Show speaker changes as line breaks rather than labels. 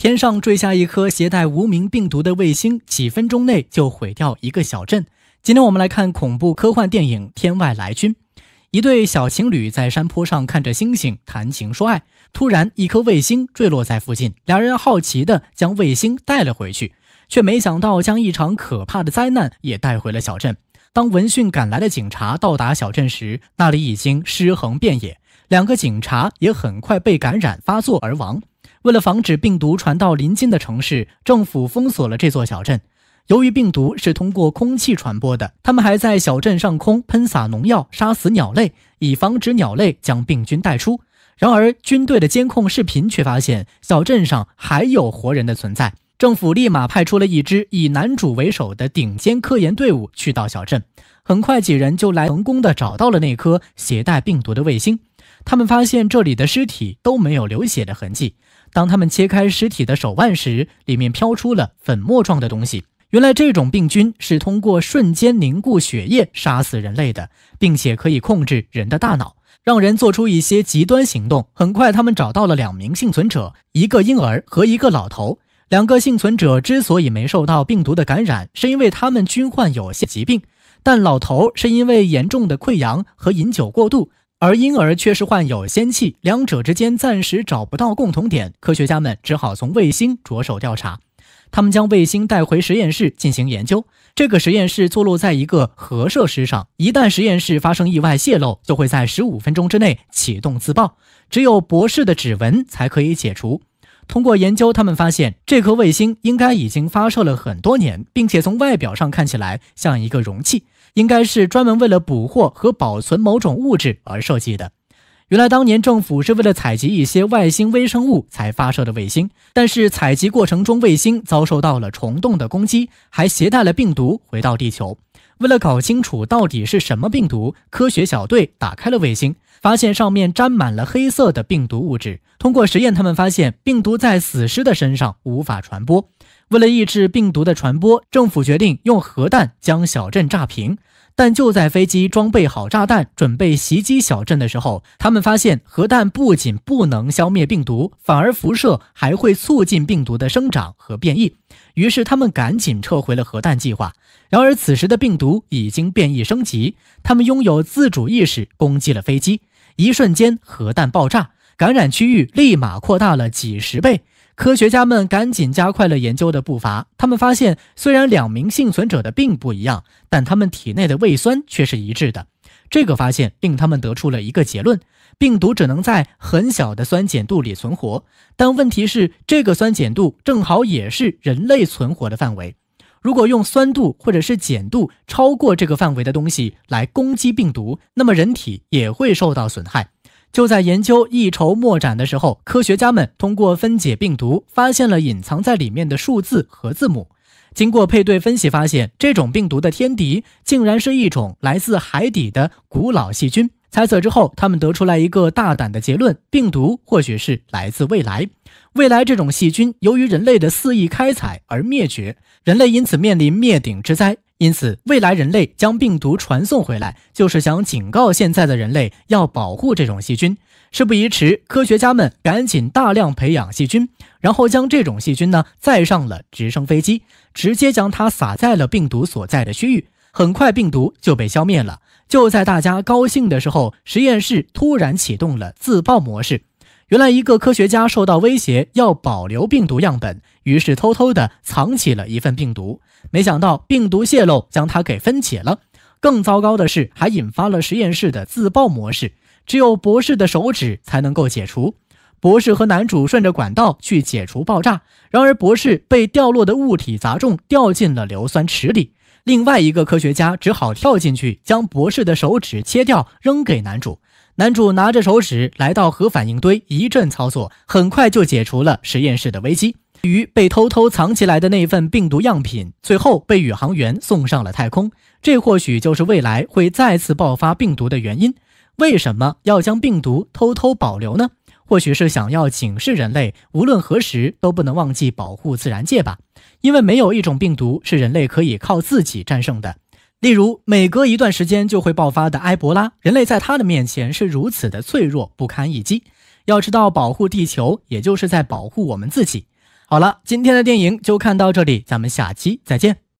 天上坠下一颗携带无名病毒的卫星，几分钟内就毁掉一个小镇。今天我们来看恐怖科幻电影《天外来军》。一对小情侣在山坡上看着星星，谈情说爱。突然，一颗卫星坠落在附近，两人好奇地将卫星带了回去，却没想到将一场可怕的灾难也带回了小镇。当闻讯赶来的警察到达小镇时，那里已经尸横遍野，两个警察也很快被感染发作而亡。为了防止病毒传到邻近的城市，政府封锁了这座小镇。由于病毒是通过空气传播的，他们还在小镇上空喷洒农药，杀死鸟类，以防止鸟类将病菌带出。然而，军队的监控视频却发现小镇上还有活人的存在。政府立马派出了一支以男主为首的顶尖科研队伍去到小镇。很快，几人就来成功的找到了那颗携带病毒的卫星。他们发现这里的尸体都没有流血的痕迹。当他们切开尸体的手腕时，里面飘出了粉末状的东西。原来这种病菌是通过瞬间凝固血液杀死人类的，并且可以控制人的大脑，让人做出一些极端行动。很快，他们找到了两名幸存者，一个婴儿和一个老头。两个幸存者之所以没受到病毒的感染，是因为他们均患有些疾病，但老头是因为严重的溃疡和饮酒过度。而婴儿却是患有仙气，两者之间暂时找不到共同点，科学家们只好从卫星着手调查。他们将卫星带回实验室进行研究。这个实验室坐落在一个核设施上，一旦实验室发生意外泄漏，就会在十五分钟之内启动自爆，只有博士的指纹才可以解除。通过研究，他们发现这颗卫星应该已经发射了很多年，并且从外表上看起来像一个容器。应该是专门为了捕获和保存某种物质而设计的。原来当年政府是为了采集一些外星微生物才发射的卫星，但是采集过程中卫星遭受到了虫洞的攻击，还携带了病毒回到地球。为了搞清楚到底是什么病毒，科学小队打开了卫星，发现上面沾满了黑色的病毒物质。通过实验，他们发现病毒在死尸的身上无法传播。为了抑制病毒的传播，政府决定用核弹将小镇炸平。但就在飞机装备好炸弹，准备袭击小镇的时候，他们发现核弹不仅不能消灭病毒，反而辐射还会促进病毒的生长和变异。于是他们赶紧撤回了核弹计划。然而此时的病毒已经变异升级，他们拥有自主意识，攻击了飞机。一瞬间，核弹爆炸，感染区域立马扩大了几十倍。科学家们赶紧加快了研究的步伐。他们发现，虽然两名幸存者的病不一样，但他们体内的胃酸却是一致的。这个发现令他们得出了一个结论：病毒只能在很小的酸碱度里存活。但问题是，这个酸碱度正好也是人类存活的范围。如果用酸度或者是碱度超过这个范围的东西来攻击病毒，那么人体也会受到损害。就在研究一筹莫展的时候，科学家们通过分解病毒，发现了隐藏在里面的数字和字母。经过配对分析，发现这种病毒的天敌竟然是一种来自海底的古老细菌。猜测之后，他们得出来一个大胆的结论：病毒或许是来自未来。未来这种细菌由于人类的肆意开采而灭绝，人类因此面临灭顶之灾。因此，未来人类将病毒传送回来，就是想警告现在的人类要保护这种细菌。事不宜迟，科学家们赶紧大量培养细菌，然后将这种细菌呢载上了直升飞机，直接将它撒在了病毒所在的区域。很快，病毒就被消灭了。就在大家高兴的时候，实验室突然启动了自爆模式。原来，一个科学家受到威胁，要保留病毒样本，于是偷偷的藏起了一份病毒。没想到病毒泄露，将它给分解了。更糟糕的是，还引发了实验室的自爆模式，只有博士的手指才能够解除。博士和男主顺着管道去解除爆炸，然而博士被掉落的物体砸中，掉进了硫酸池里。另外一个科学家只好跳进去，将博士的手指切掉，扔给男主。男主拿着手指来到核反应堆，一阵操作，很快就解除了实验室的危机。于被偷偷藏起来的那份病毒样品，最后被宇航员送上了太空。这或许就是未来会再次爆发病毒的原因。为什么要将病毒偷偷保留呢？或许是想要警示人类，无论何时都不能忘记保护自然界吧。因为没有一种病毒是人类可以靠自己战胜的。例如，每隔一段时间就会爆发的埃博拉，人类在它的面前是如此的脆弱不堪一击。要知道，保护地球也就是在保护我们自己。好了，今天的电影就看到这里，咱们下期再见。